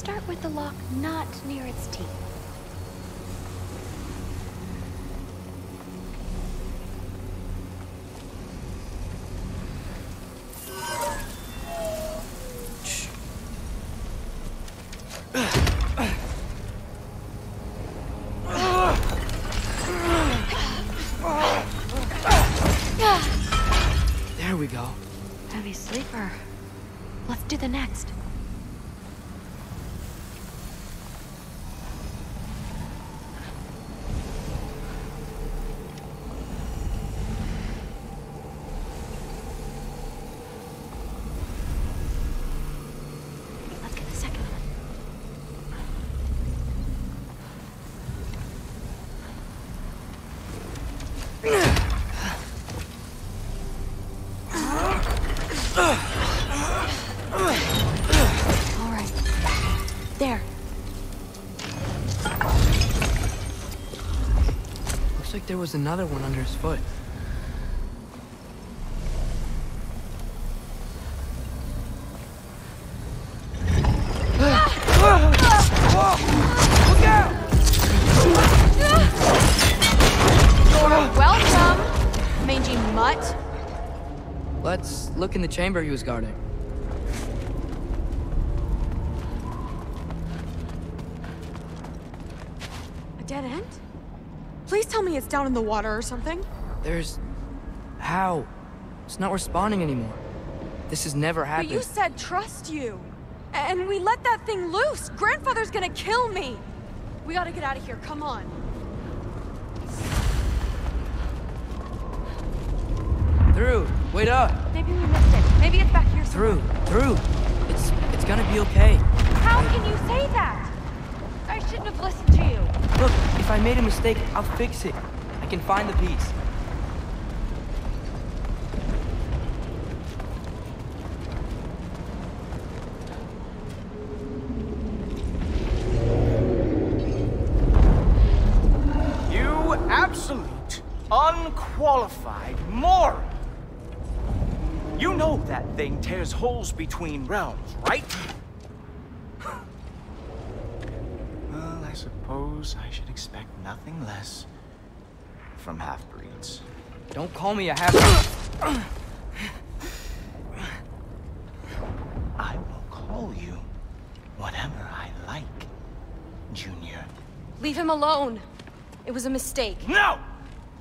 start with the lock not near its teeth. There was another one under his foot. Welcome, mangy mutt. Let's look in the chamber he was guarding. A dead end? Please tell me it's down in the water or something. There's... How? It's not responding anymore. This has never happened. But you said trust you. And we let that thing loose. Grandfather's gonna kill me. We gotta get out of here. Come on. Through! Wait up! Maybe we missed it. Maybe it's back here. Through! Through! It's... it's gonna be okay. How can you say that? I shouldn't have listened to you. Look, if I made a mistake, I'll fix it. Can find the piece. You absolute, unqualified moron! You know that thing tears holes between realms, right? well, I suppose I should expect nothing less from half-breeds. Don't call me a half... I will call you whatever I like, Junior. Leave him alone. It was a mistake. No!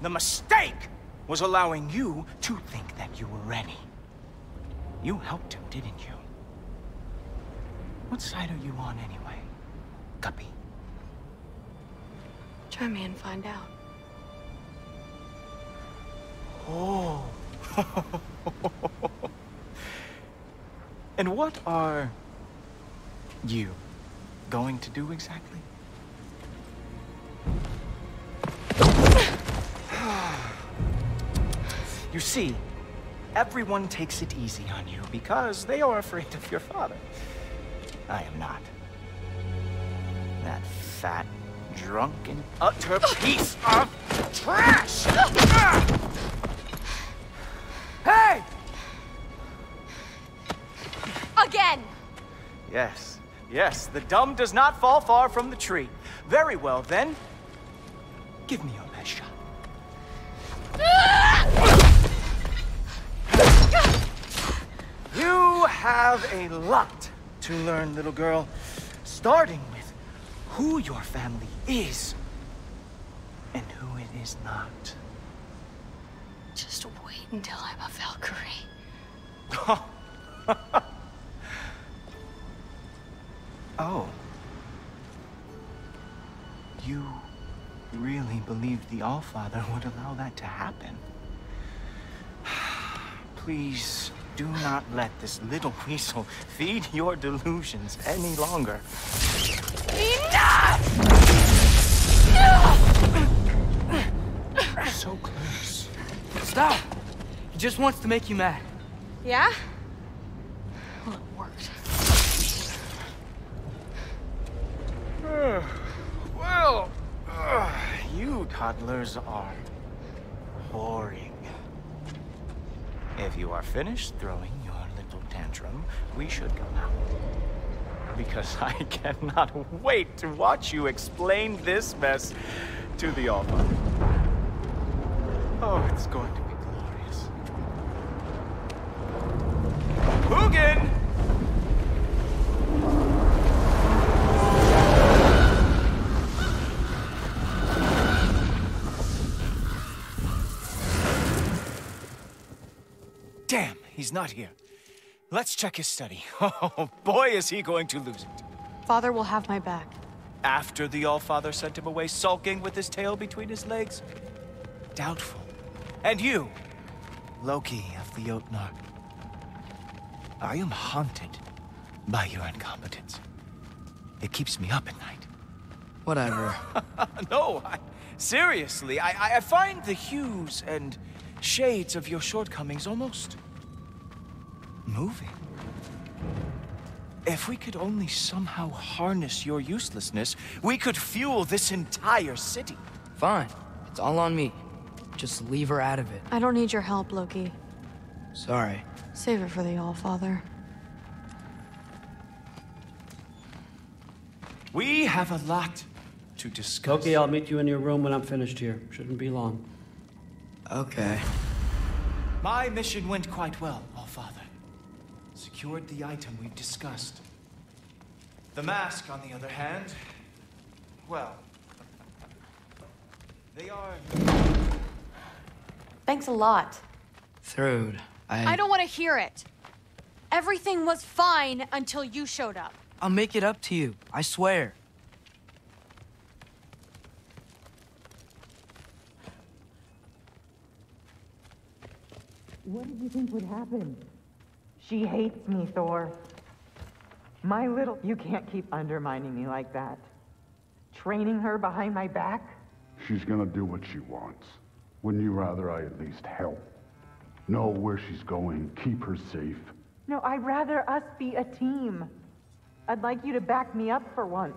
The mistake was allowing you to think that you were ready. You helped him, didn't you? What side are you on anyway, Guppy? Try me and find out. Oh. and what are you going to do exactly? You see, everyone takes it easy on you because they are afraid of your father. I am not. That fat, drunken, utter piece of trash! Ah! Hey! Again! Yes, yes, the dumb does not fall far from the tree. Very well, then. Give me your best shot. You have a lot to learn, little girl. Starting with who your family is and who it is not. Until I'm a Valkyrie. Oh. You really believed the Allfather would allow that to happen? Please do not let this little weasel feed your delusions any longer. Enough! so close. Stop! He just wants to make you mad. Yeah? Well, it worked. Well, uh, you toddlers are boring. If you are finished throwing your little tantrum, we should go now. because I cannot wait to watch you explain this mess to the All-Father. Oh, it's going to be glorious. Hugin! Damn, he's not here. Let's check his study. Oh, boy, is he going to lose it. Father will have my back. After the All-Father sent him away sulking with his tail between his legs? Doubtful. And you, Loki of the Jotnar. I am haunted by your incompetence. It keeps me up at night. Whatever. no, I, seriously, I, I find the hues and shades of your shortcomings almost moving. If we could only somehow harness your uselessness, we could fuel this entire city. Fine. It's all on me. Just leave her out of it. I don't need your help, Loki. Sorry. Save it for the All-Father. We have a lot to discuss. Okay, I'll meet you in your room when I'm finished here. Shouldn't be long. Okay. My mission went quite well, All-Father. Secured the item we've discussed. The mask, on the other hand, well, they are... Thanks a lot. Thrud, I... I don't want to hear it. Everything was fine until you showed up. I'll make it up to you. I swear. What did you think would happen? She hates me, Thor. My little... You can't keep undermining me like that. Training her behind my back? She's gonna do what she wants. Wouldn't you rather I at least help? Know where she's going, keep her safe? No, I'd rather us be a team. I'd like you to back me up for once.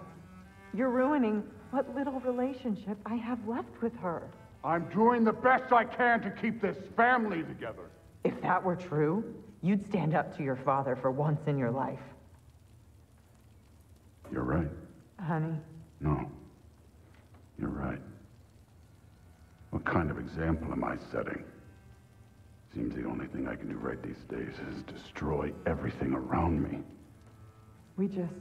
You're ruining what little relationship I have left with her. I'm doing the best I can to keep this family together. If that were true, you'd stand up to your father for once in your life. You're right. Honey, No. You're right. What kind of example am I setting? Seems the only thing I can do right these days is destroy everything around me. we just...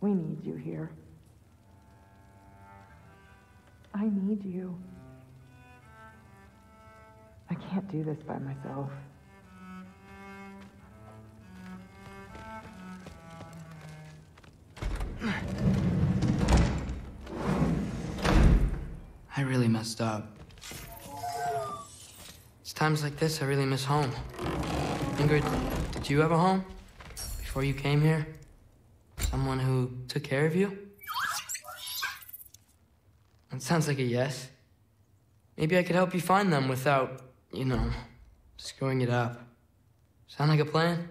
We need you here. I need you. I can't do this by myself. I really messed up. Times like this I really miss home. Ingrid, did you have a home? Before you came here? Someone who took care of you? That sounds like a yes. Maybe I could help you find them without, you know, screwing it up. Sound like a plan?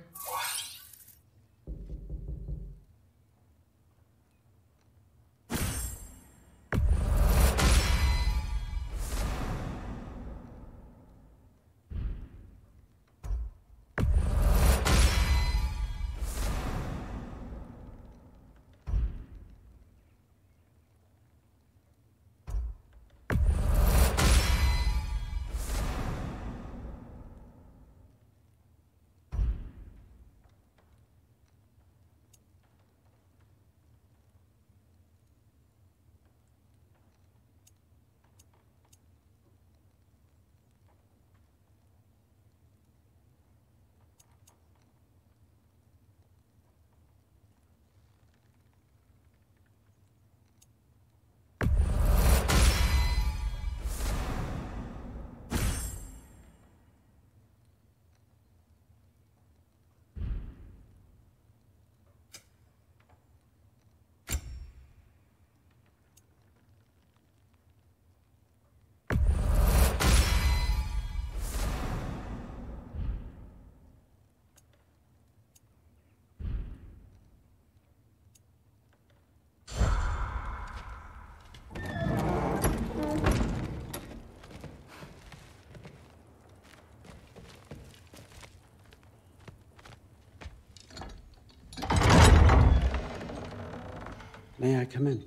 May I come in?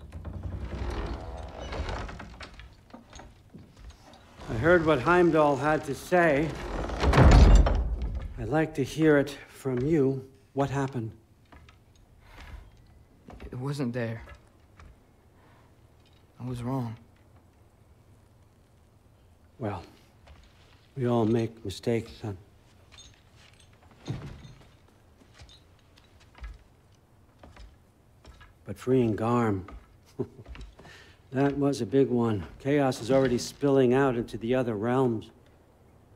I heard what Heimdall had to say. I'd like to hear it from you. What happened? It wasn't there. I was wrong. Well, we all make mistakes, son. But freeing Garm, that was a big one. Chaos is already spilling out into the other realms.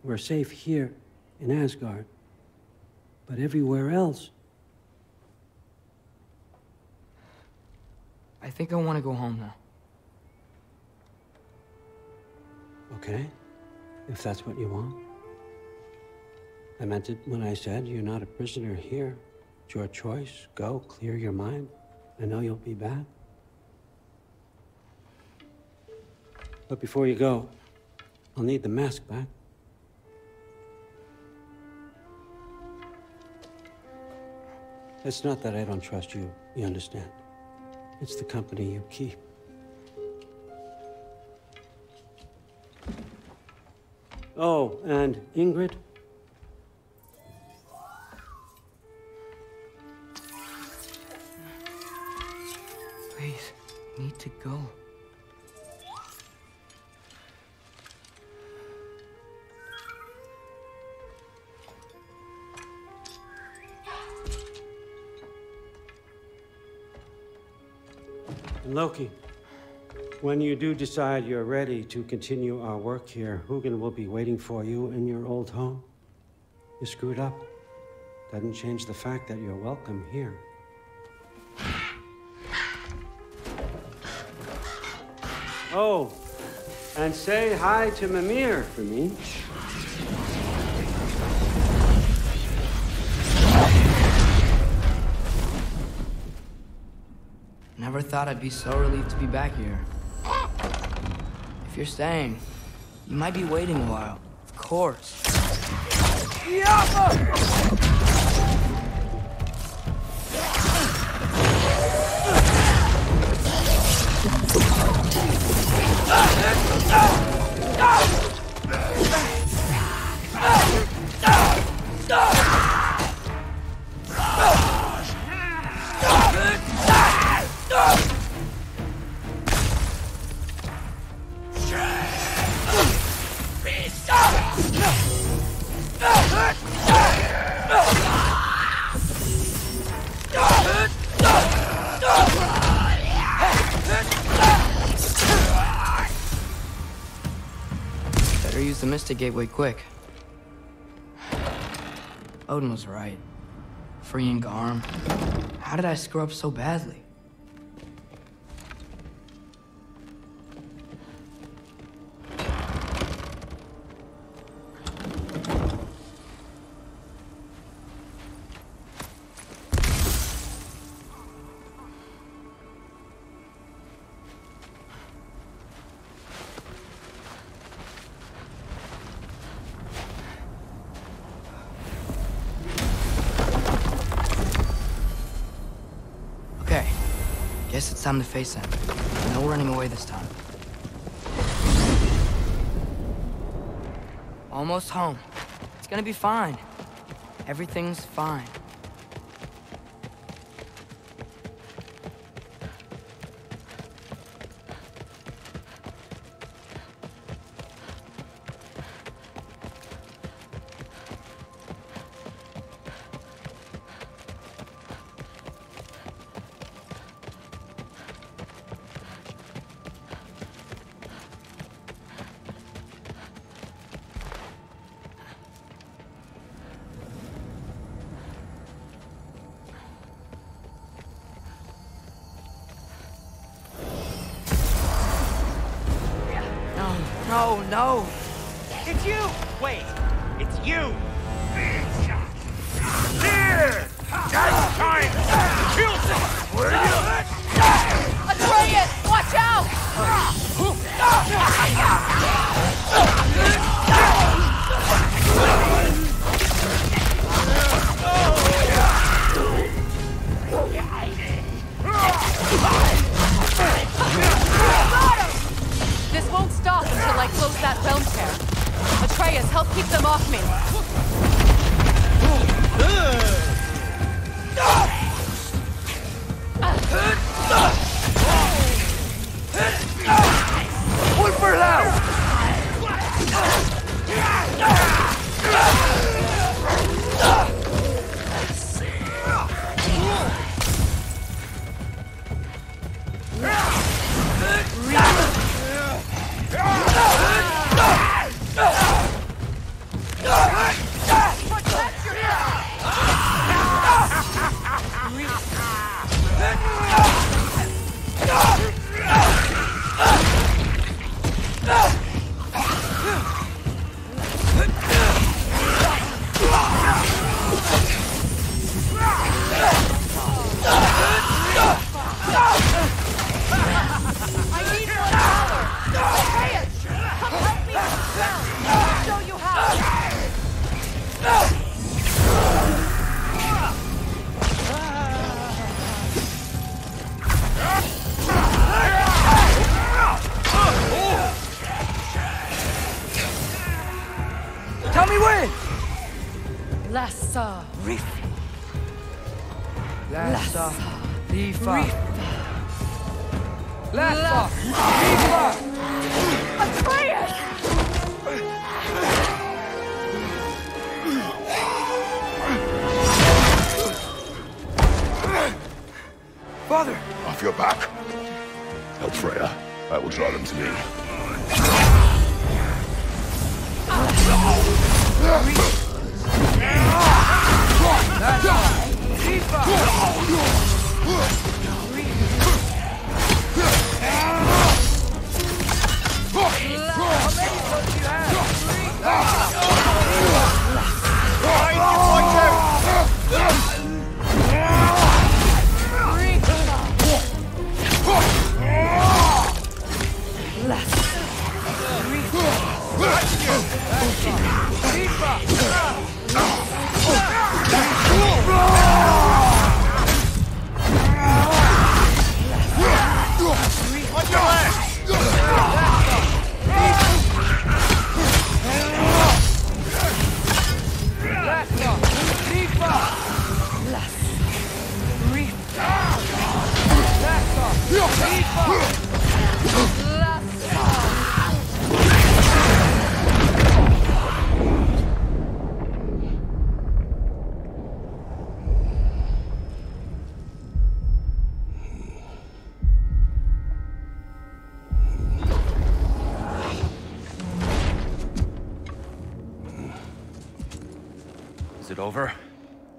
We're safe here in Asgard. But everywhere else, I think I want to go home now. okay? If that's what you want. I meant it when I said you're not a prisoner here. It's your choice. Go, clear your mind. I know you'll be back. But before you go, I'll need the mask back. It's not that I don't trust you, you understand? It's the company you keep. Oh, and Ingrid? Need go. Loki, when you do decide you're ready to continue our work here, Hugin will be waiting for you in your old home. You screwed up. Doesn't change the fact that you're welcome here. Oh, and say hi to Mimir for me. Never thought I'd be so relieved to be back here. If you're staying, you might be waiting a while. Of course. Better Gateway quick. Odin was right. Freeing Garm. How did I screw up so badly? Time to face him. No running away this time. Almost home. It's gonna be fine. Everything's fine. past that realm tear. Atreus, help keep them off me.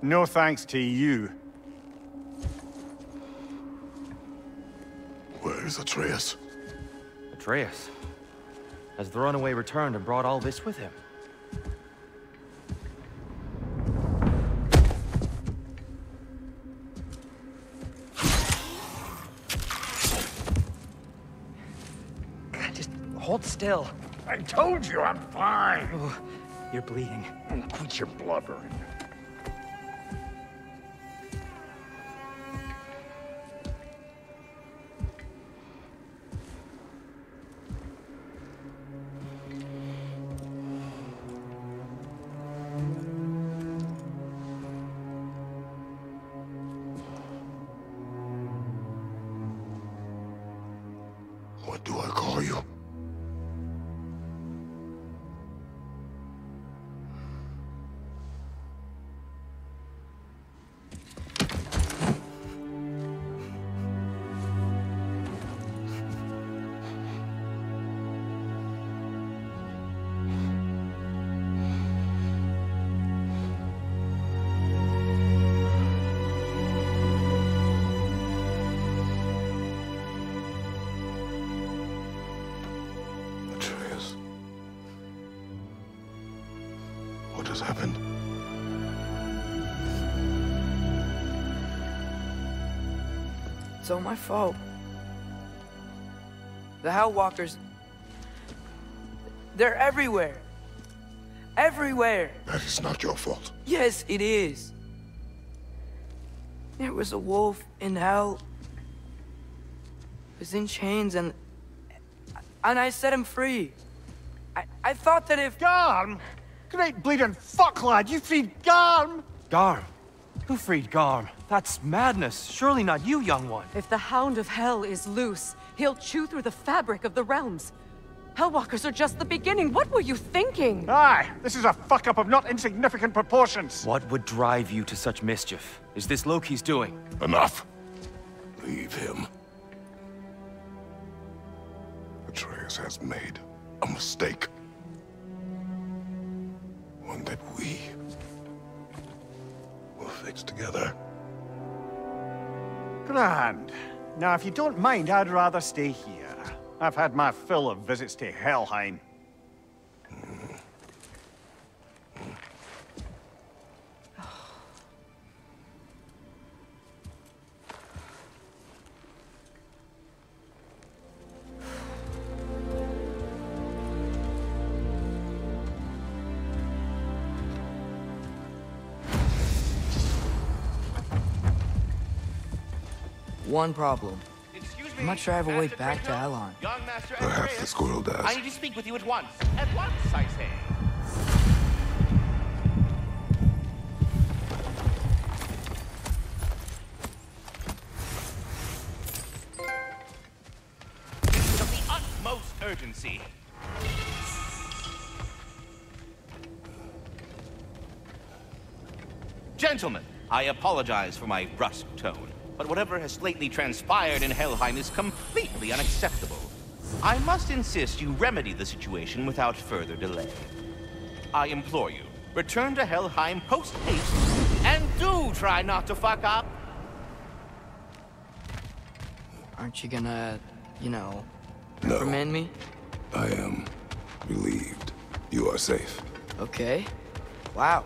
No thanks to you. Where is Atreus? Atreus. Has the runaway returned and brought all this with him? Just hold still. I told you I'm fine. Oh, you're bleeding. Quit your blubbering. It's all my fault. The Hellwalkers. They're everywhere. Everywhere. That is not your fault. Yes, it is. There was a wolf in hell. He was in chains and. And I set him free. I, I thought that if. Garm, Great bleeding fuck, lad! You feed Garm! Garm? Who freed Garm? That's madness. Surely not you, young one. If the Hound of Hell is loose, he'll chew through the fabric of the realms. Hellwalkers are just the beginning. What were you thinking? Aye, this is a fuck up of not insignificant proportions. What would drive you to such mischief? Is this Loki's doing? Enough. Leave him. Atreus has made a mistake. One that we fix together. Grand. Now, if you don't mind, I'd rather stay here. I've had my fill of visits to Helheim. One problem. Excuse I'm not sure I have a way back to Kratos? Elon. Young Master Perhaps the squirrel does. I need to speak with you at once. At once, I say. Of the utmost urgency. Gentlemen, I apologize for my brusque tone, but whatever has lately transpired in Helheim is completely unacceptable. I must insist you remedy the situation without further delay. I implore you, return to Helheim post-haste, and do try not to fuck up. Aren't you gonna, you know, No. reprimand me? I am relieved. You are safe. Okay. Wow.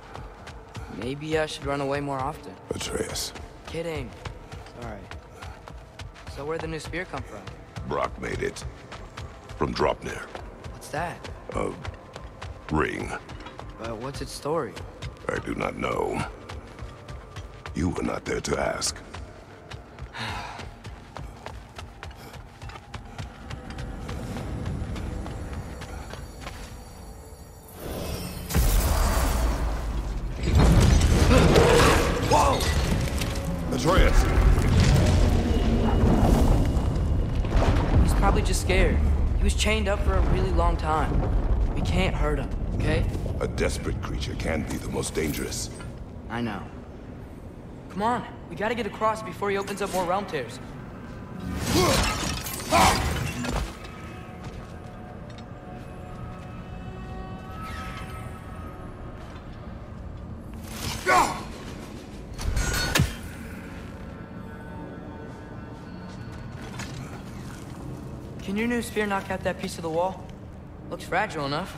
Maybe I should run away more often. Atreus. Kidding. Sorry. So where'd the new spear come from? Brok made it. From Draupnir. What's that? A ring. But what's its story? I do not know. You were not there to ask. Whoa! Atreus! Scared. He was chained up for a really long time. We can't hurt him, okay? A desperate creature can be the most dangerous. I know. Come on, we gotta get across before he opens up more realm tears. New spear knock out that piece of the wall? Looks fragile enough.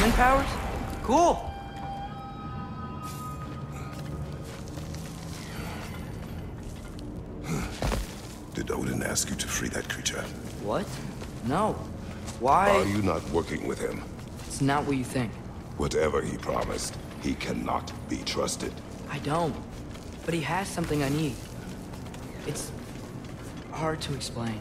Wind powers? Cool. Did Odin ask you to free that creature? What? No. Why? Are you not working with him? It's not what you think. Whatever he promised, he cannot be trusted. I don't. But he has something I need. It's hard to explain.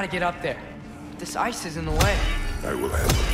Gotta get up there. This ice is in the way. I will handle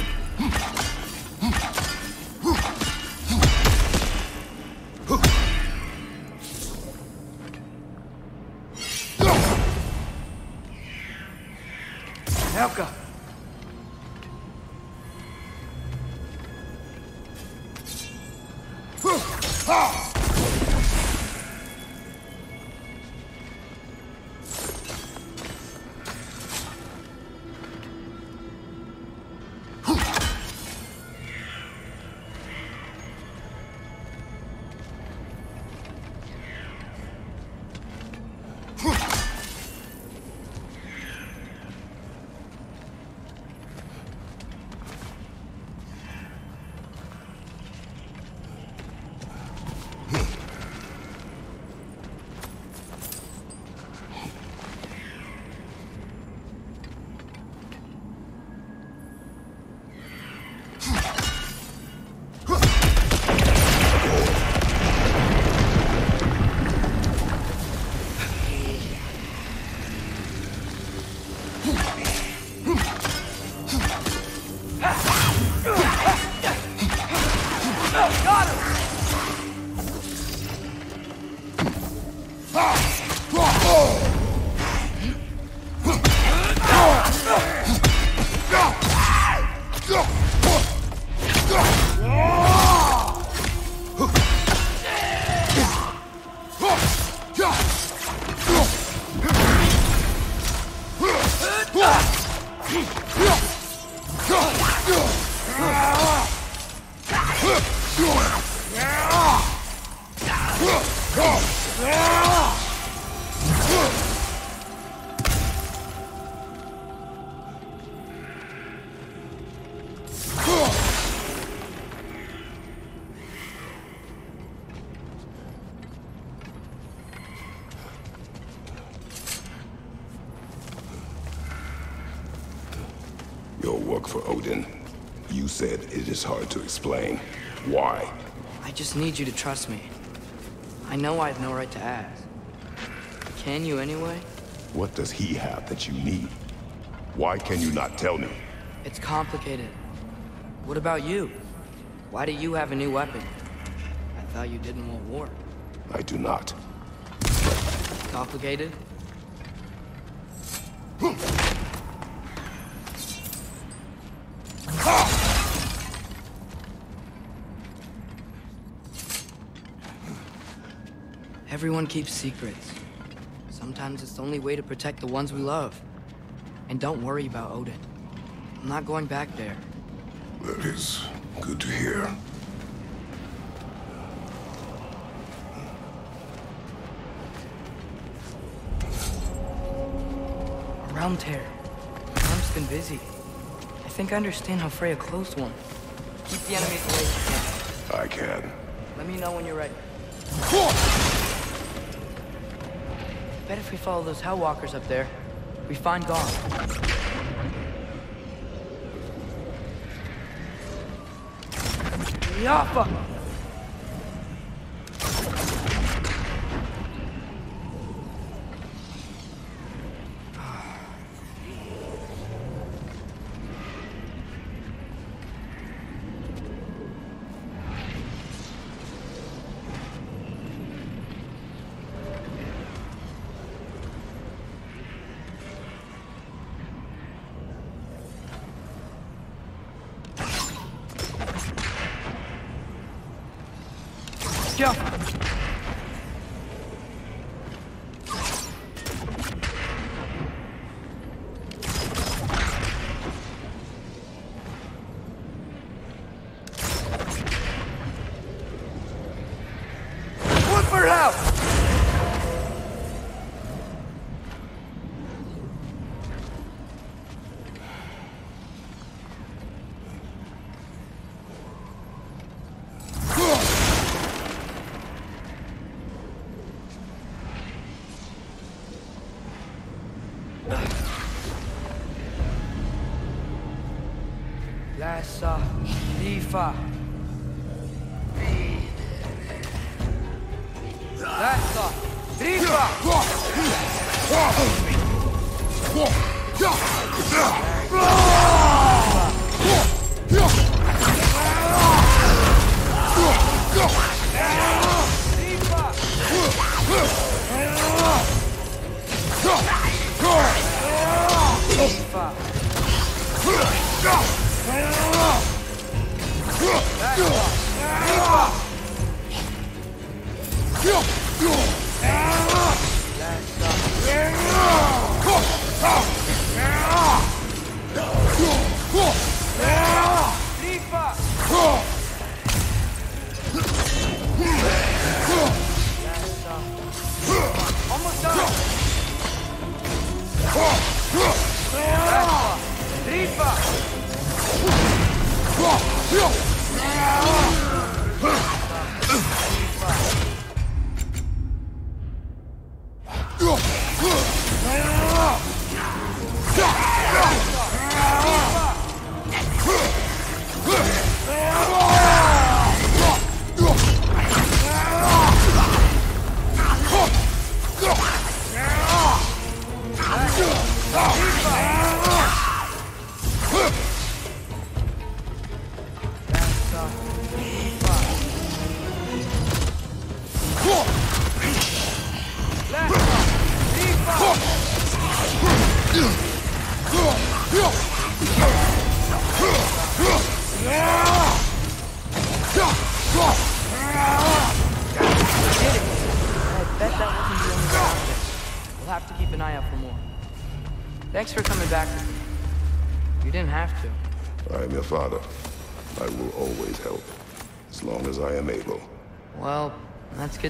Odin. You said it is hard to explain. Why? I just need you to trust me. I know I have no right to ask. Can you anyway? What does he have that you need? Why can you not tell me? It's complicated. What about you? Why do you have a new weapon? I thought you didn't want war. I do not. Complicated? Everyone keeps secrets. Sometimes it's the only way to protect the ones we love. And don't worry about Odin. I'm not going back there. That is good to hear. Around Terra. Arm's been busy. I think I understand how Freya closed one. Keep the enemies away if you can. I can. Let me know when you're ready. Bet if we follow those Hellwalkers up there, we find Garm. Yaffa! Rifa.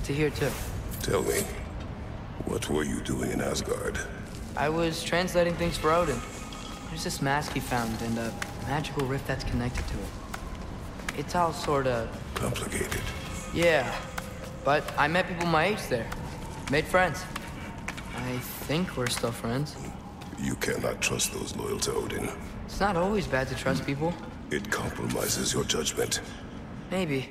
To hear too. Tell me, what were you doing in Asgard? I was translating things for Odin. There's this mask he found and a magical rift that's connected to it. It's all sorta... Complicated. Yeah. But I met people my age there. Made friends. I think we're still friends. You cannot trust those loyal to Odin. It's not always bad to trust people. It compromises your judgment. Maybe.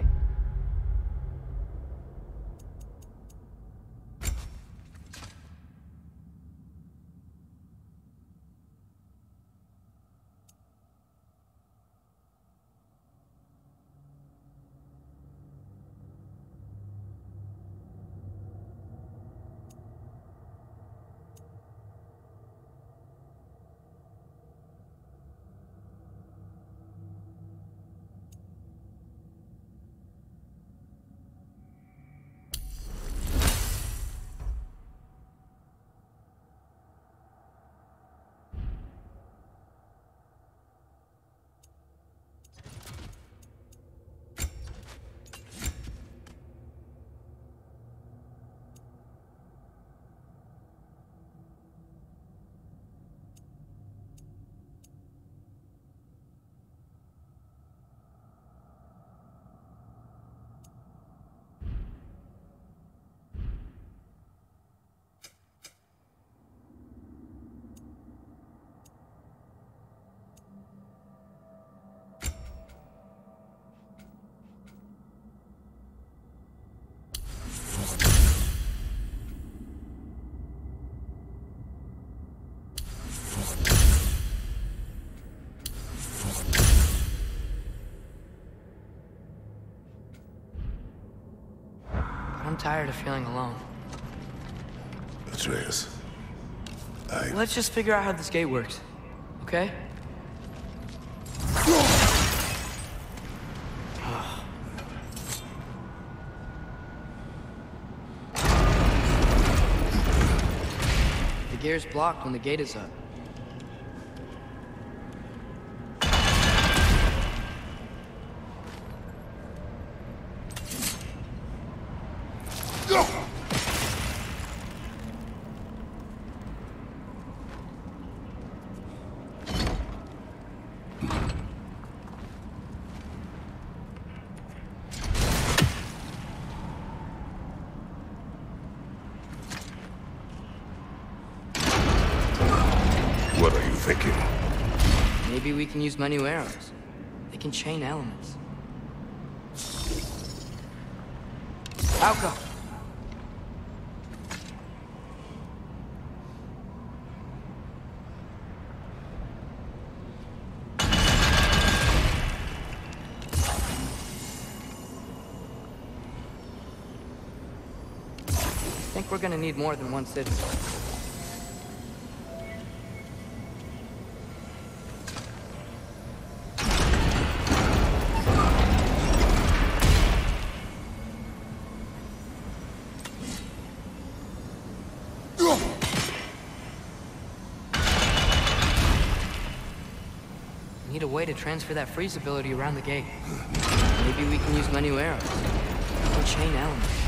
Tired of feeling alone. Atreus, I... Let's just figure out how this gate works. Okay? The gear's blocked when the gate is up. Maybe we can use my new arrows. They can chain elements. Alka! think we're gonna need more than one citizen. Transfer that freeze ability around the gate. Maybe we can use menu arrows. Or chain elements.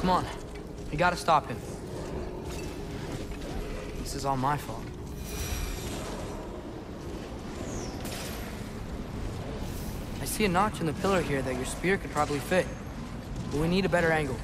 Come on. We gotta stop him. This is all my fault. I see a notch in the pillar here that your spear could probably fit. But we need a better angle.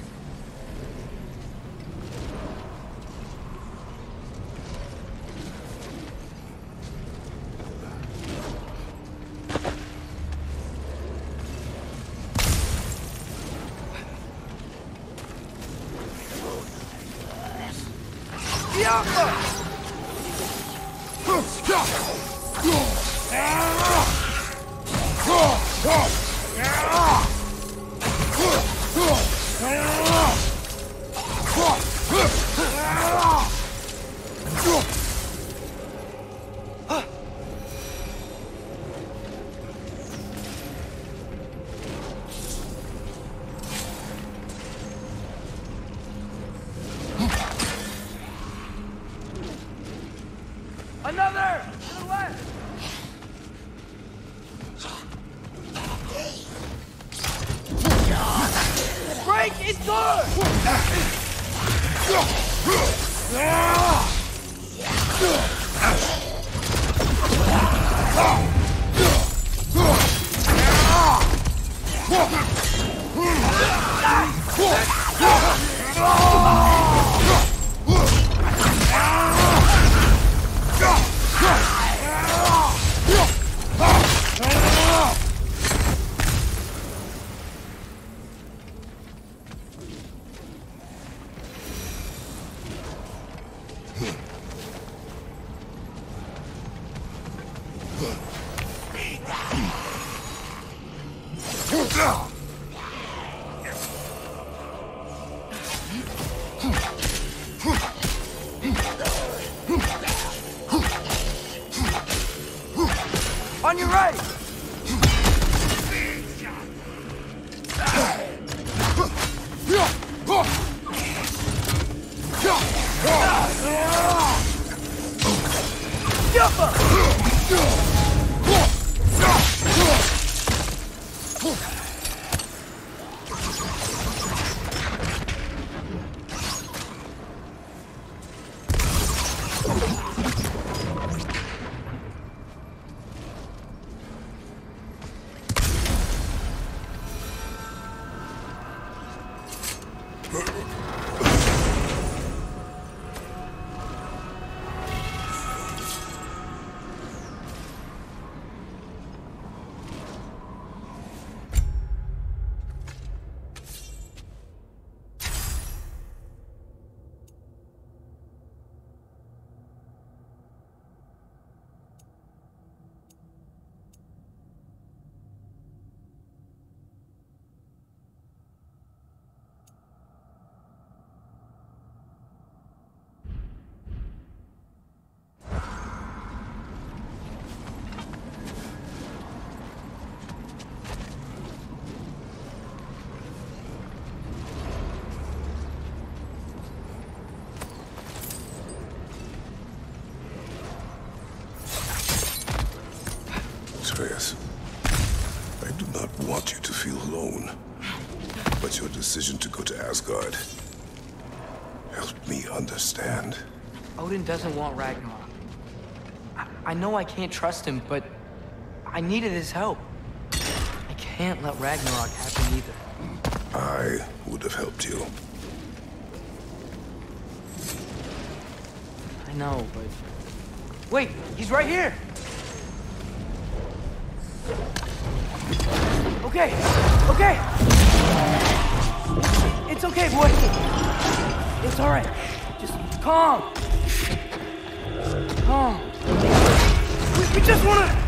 Atreus. Doesn't want Ragnarok. I, I know I can't trust him, but I needed his help. I can't let Ragnarok happen either. I would have helped you. I know, but... Wait, he's right here! Okay, okay! It's okay, boy. It's all right. Just. Calm. We, just wanna...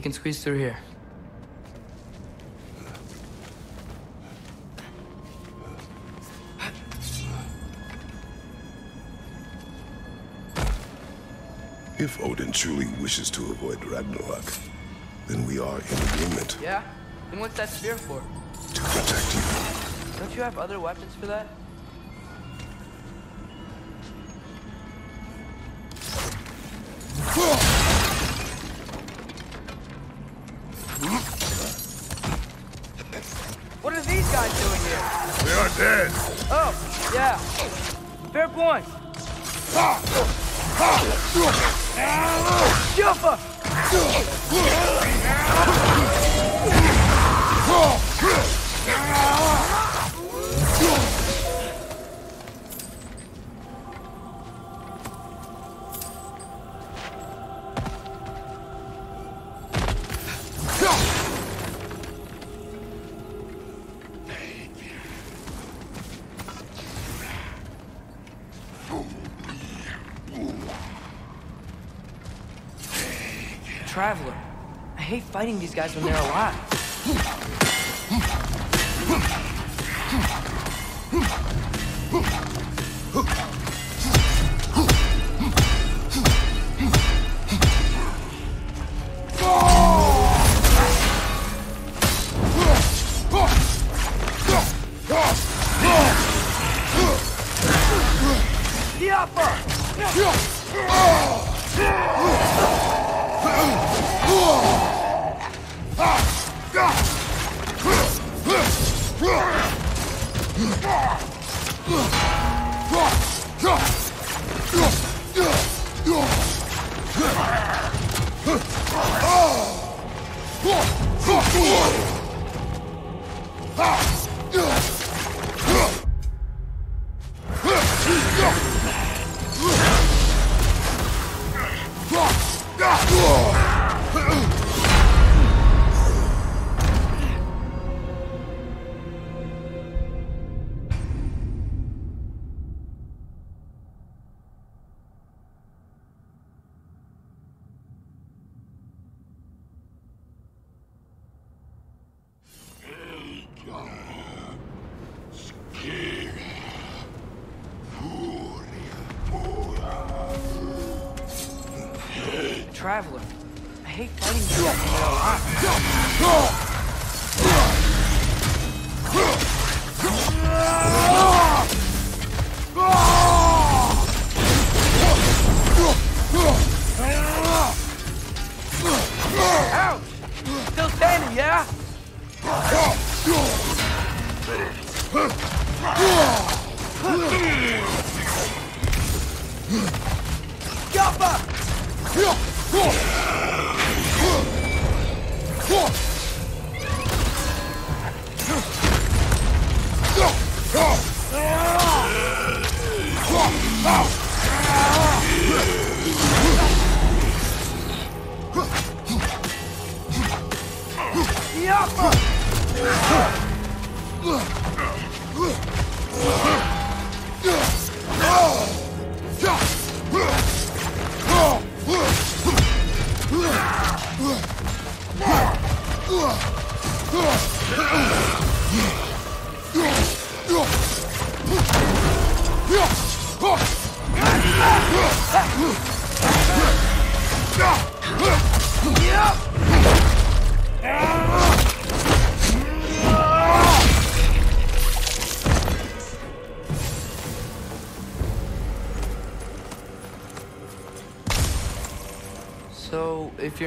we can squeeze through here. If Odin truly wishes to avoid Ragnarok, then we are in agreement Yeah? Then what's that spear for? to protect you. Don't you have other weapons for that? these guys when they're alive. Hook!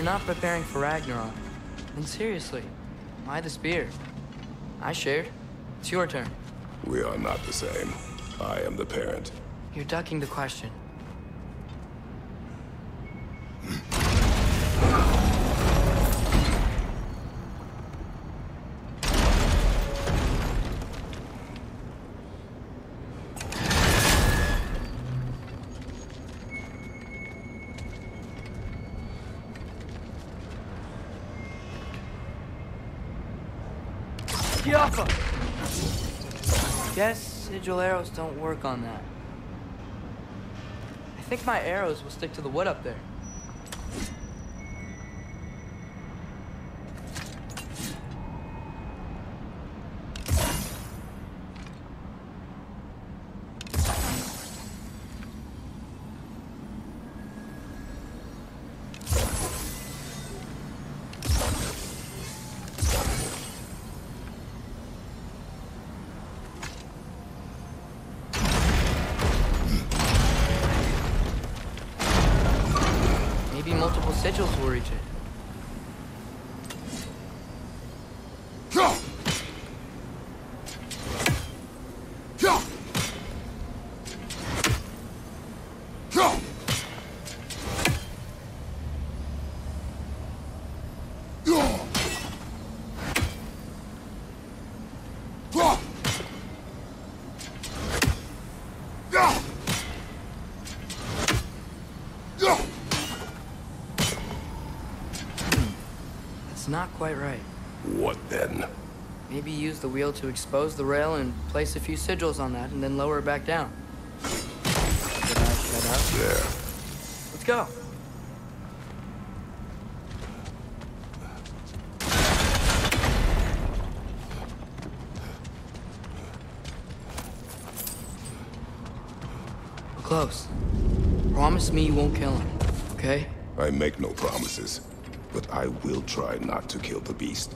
Not preparing for Ragnarok, then seriously, why the spear? I shared. It's your turn. We are not the same. I am the parent. You're ducking the question. Sigil arrows don't work on that. I think my arrows will stick to the wood up there. Not quite right. What then? Maybe use the wheel to expose the rail and place a few sigils on that and then lower it back down. Did I shut up? There. Let's go. We're close. Promise me you won't kill him, okay? I make no promises, but I will try not to kill the beast.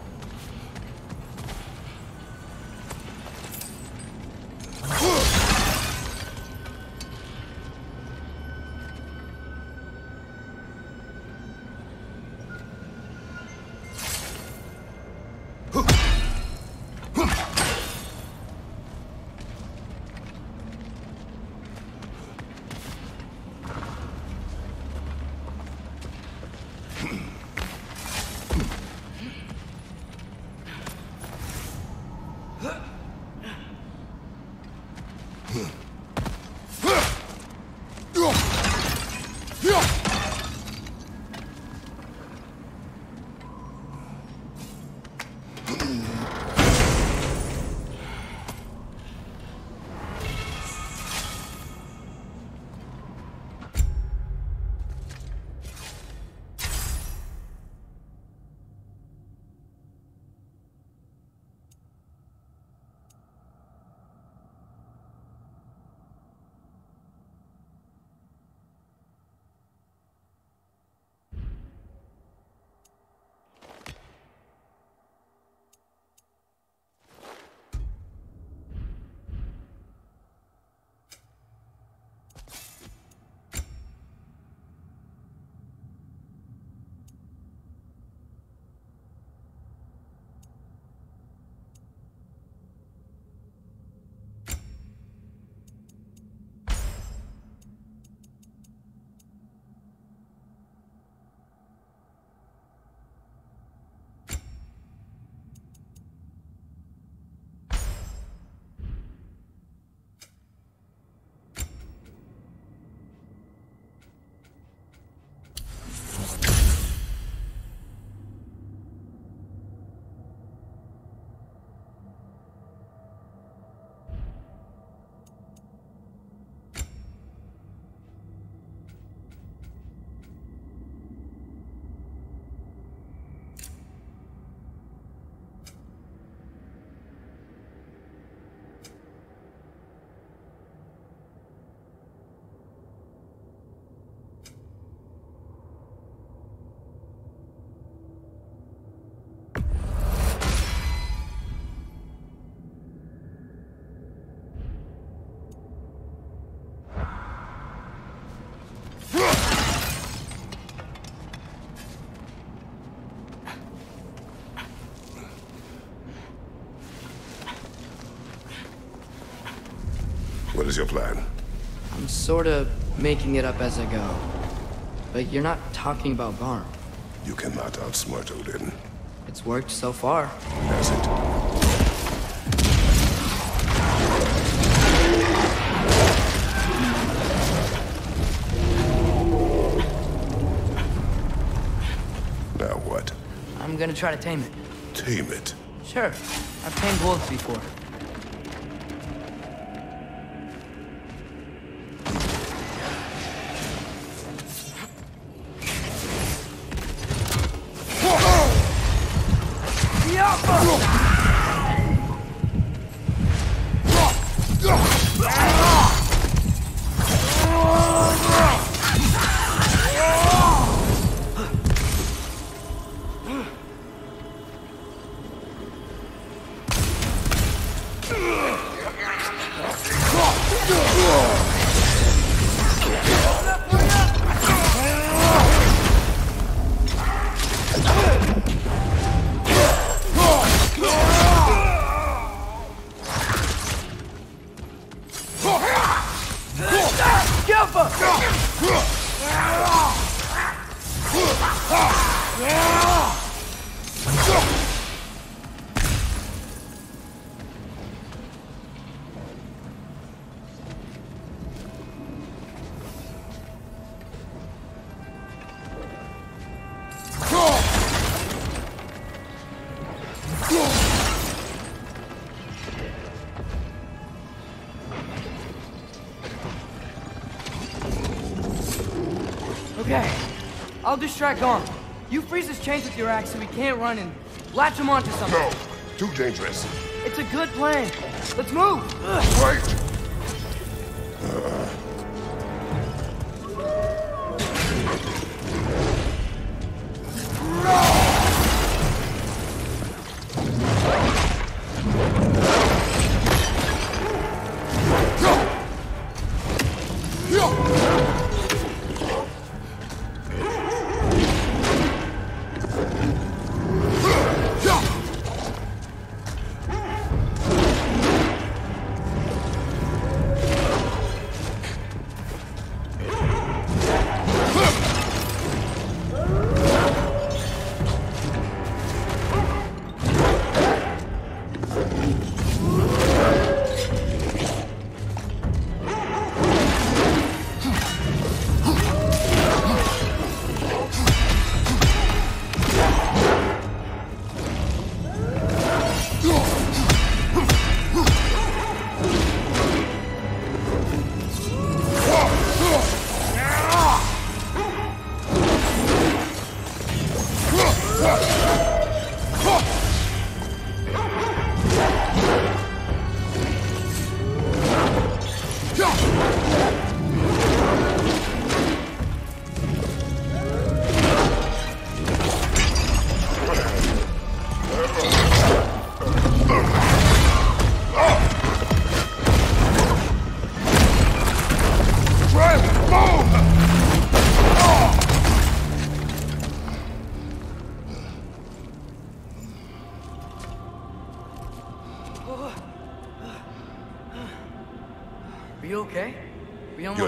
is your plan? I'm sort of making it up as I go. But you're not talking about Garm. You cannot outsmart Odin. It's worked so far. Has it? Now what? I'm gonna try to tame it. Tame it. Sure. I've tamed wolves before. I'll distract Garm. You freeze his chains with your axe so he can't run and latch him onto something. No! Too dangerous. It's a good plan. Let's move! Wait!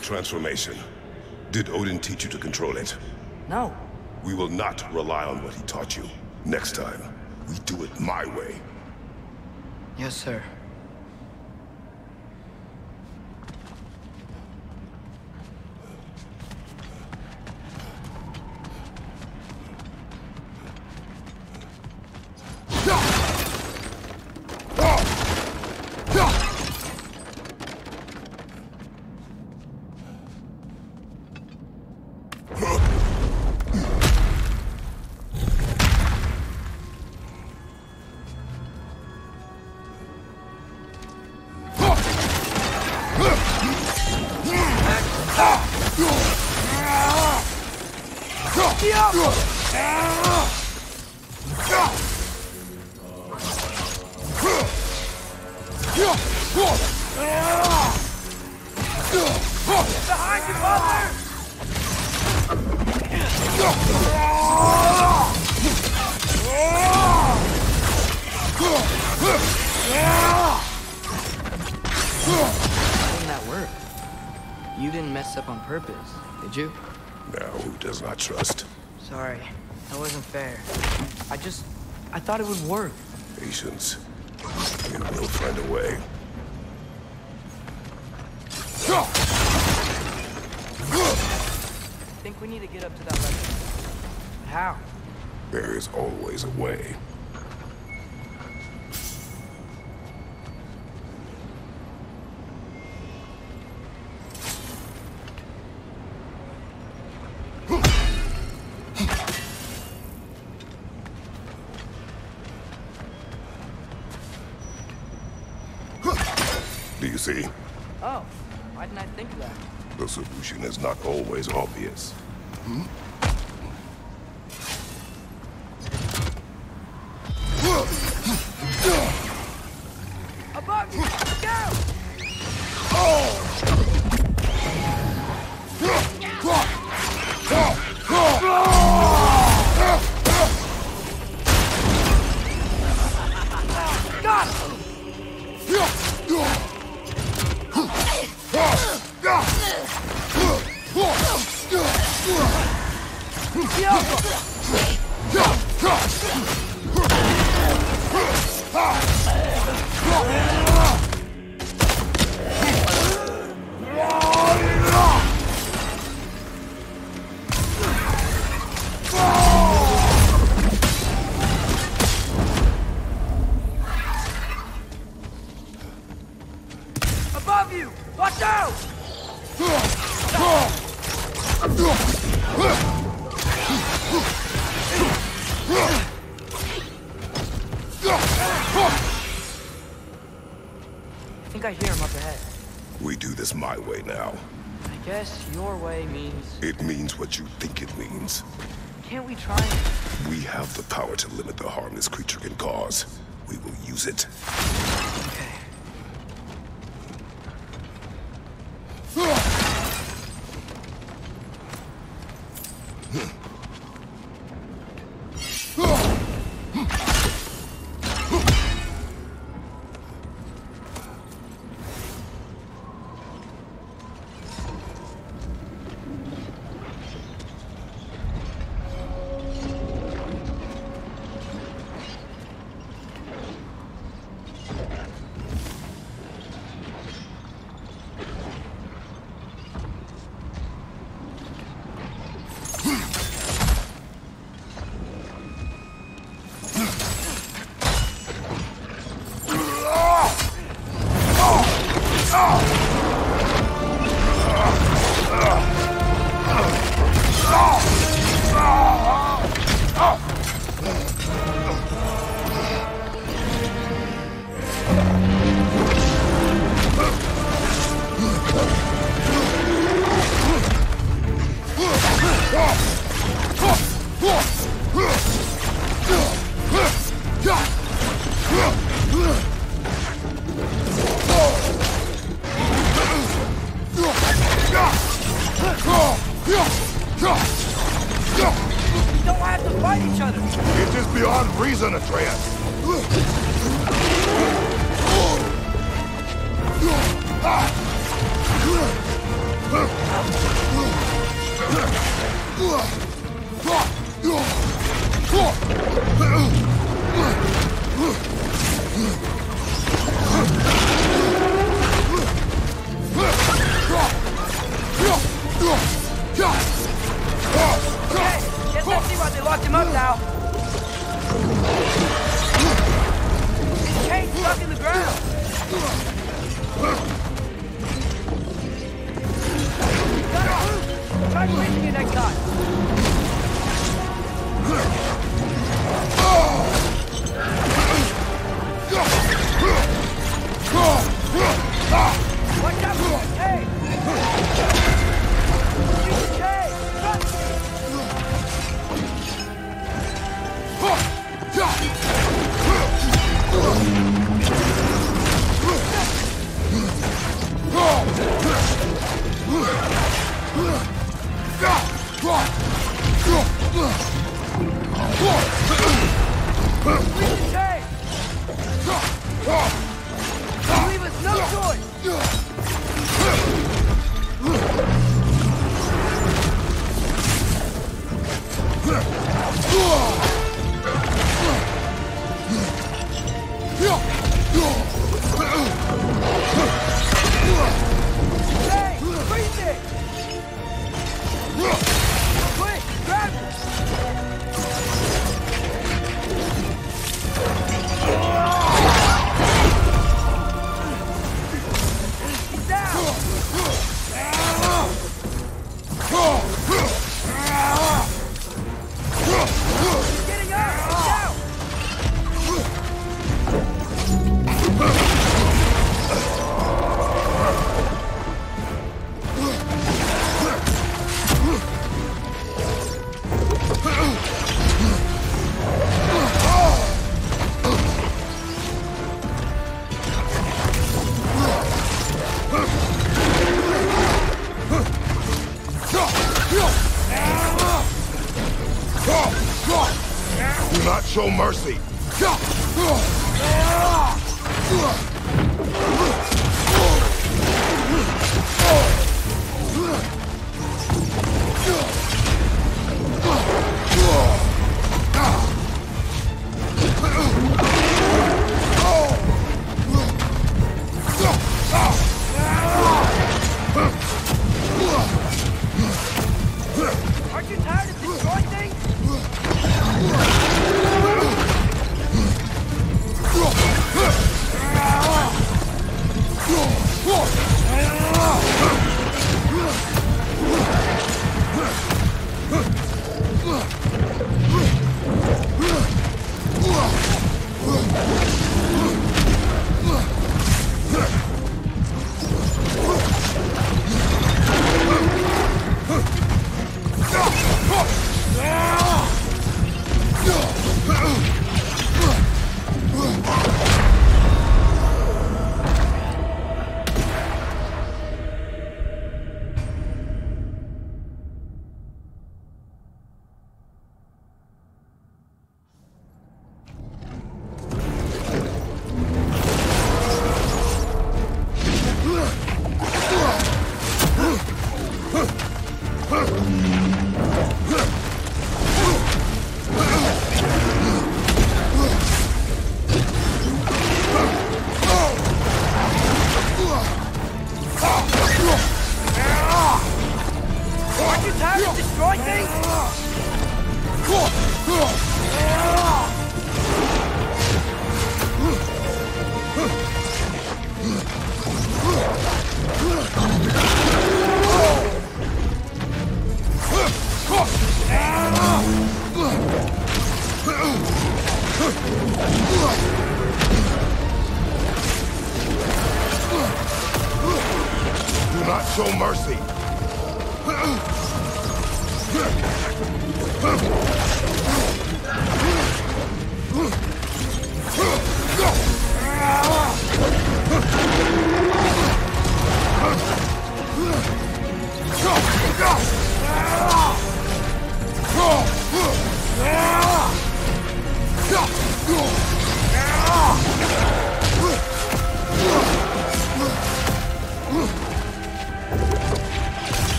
Transformation. Did Odin teach you to control it? No. We will not rely on what he taught you. Next time, we do it my way. Yes, sir. Patience. We will find a way. I think we need to get up to that level. How? There is always a way. Do you see? Oh, why didn't I think of that? The solution is not always obvious. The power to limit the harm this creature can cause. We will use it. Mercy!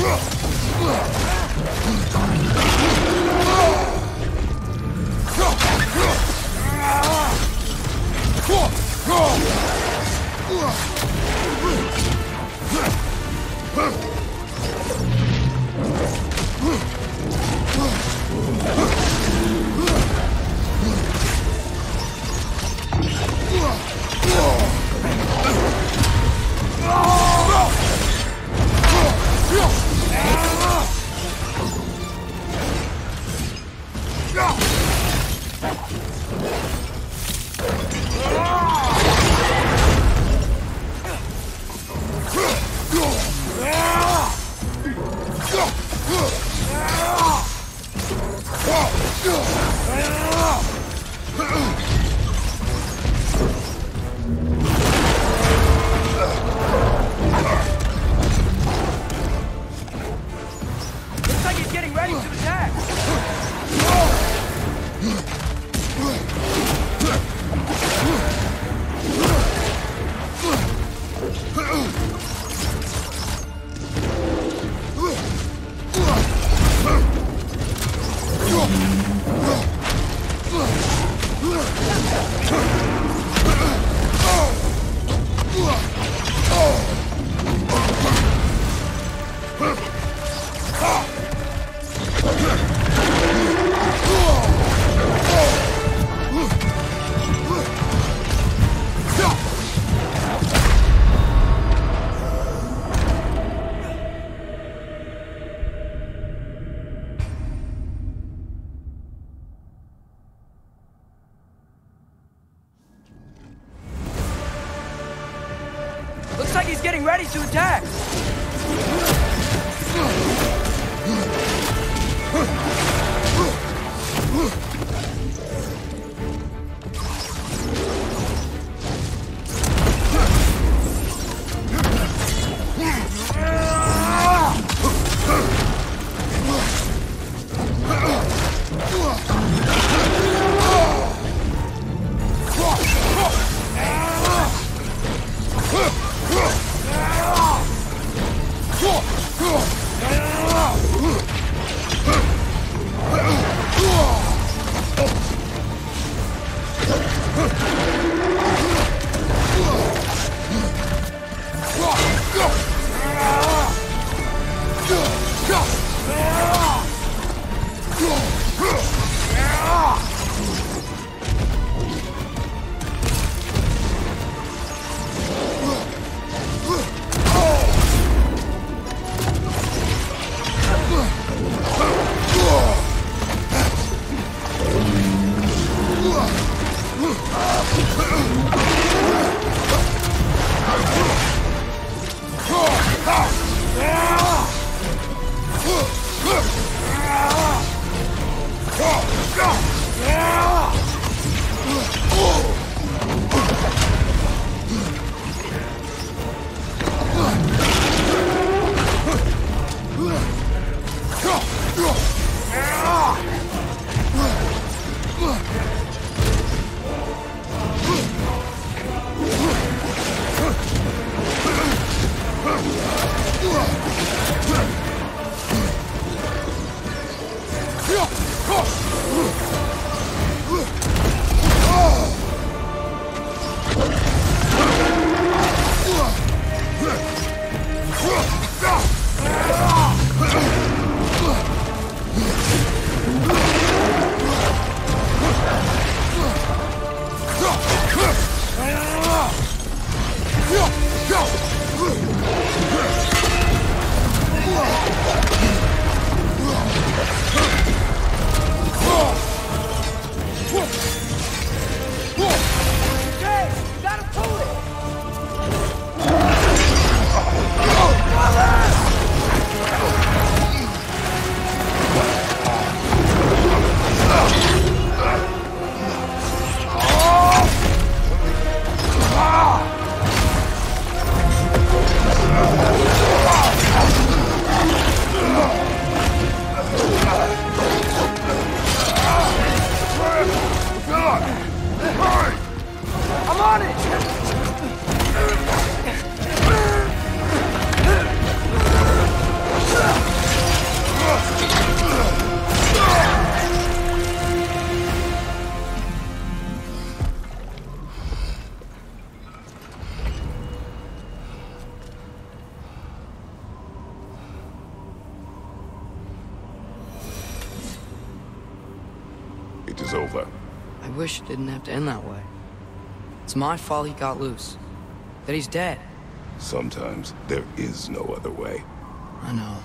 Looks Is over. I wish it didn't have to end that way. It's my fault he got loose. That he's dead. Sometimes there is no other way. I know.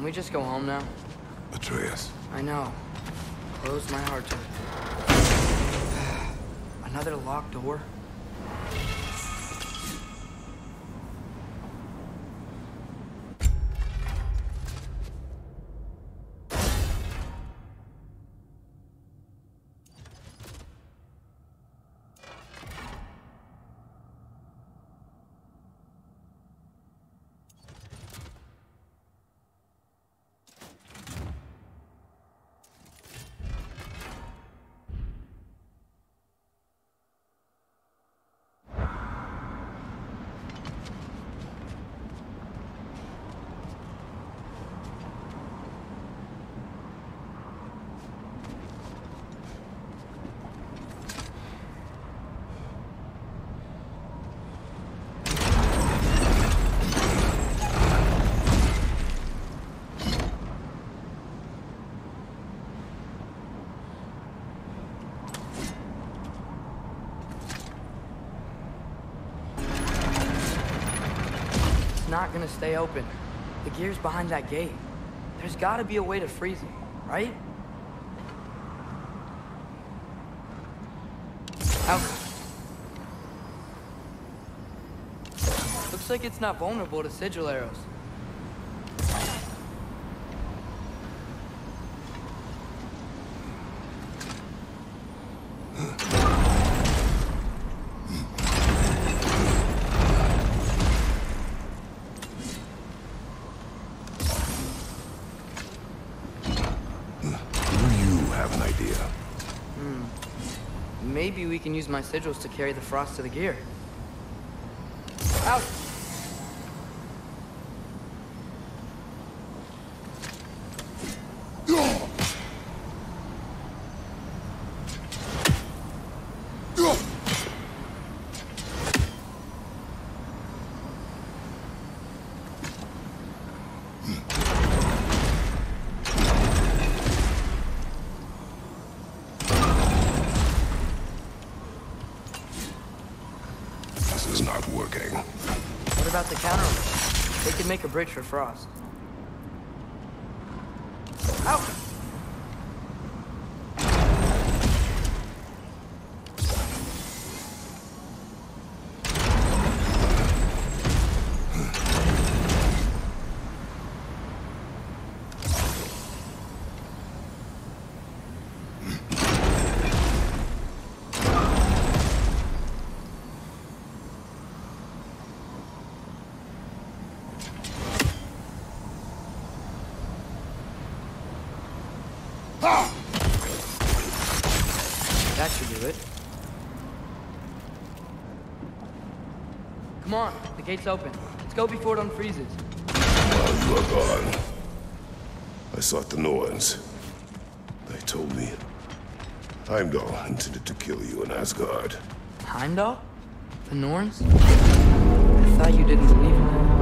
Can we just go home now? Atreus. I know. Close my heart to it. Another locked door? Not gonna stay open. The gear's behind that gate. There's gotta be a way to freeze it, right? Out. Looks like it's not vulnerable to sigil arrows. Do you have an idea? Maybe we can use my sigils to carry the frost to the gear. Out. This is not working. What about the counter? For Frost. Out! That should do it. Come on, the gate's open. Let's go before it unfreezes. While you are gone, I sought the Norns. They told me Heimdall intended to kill you in Asgard. Heimdall? The Norns? I thought you didn't believe in them.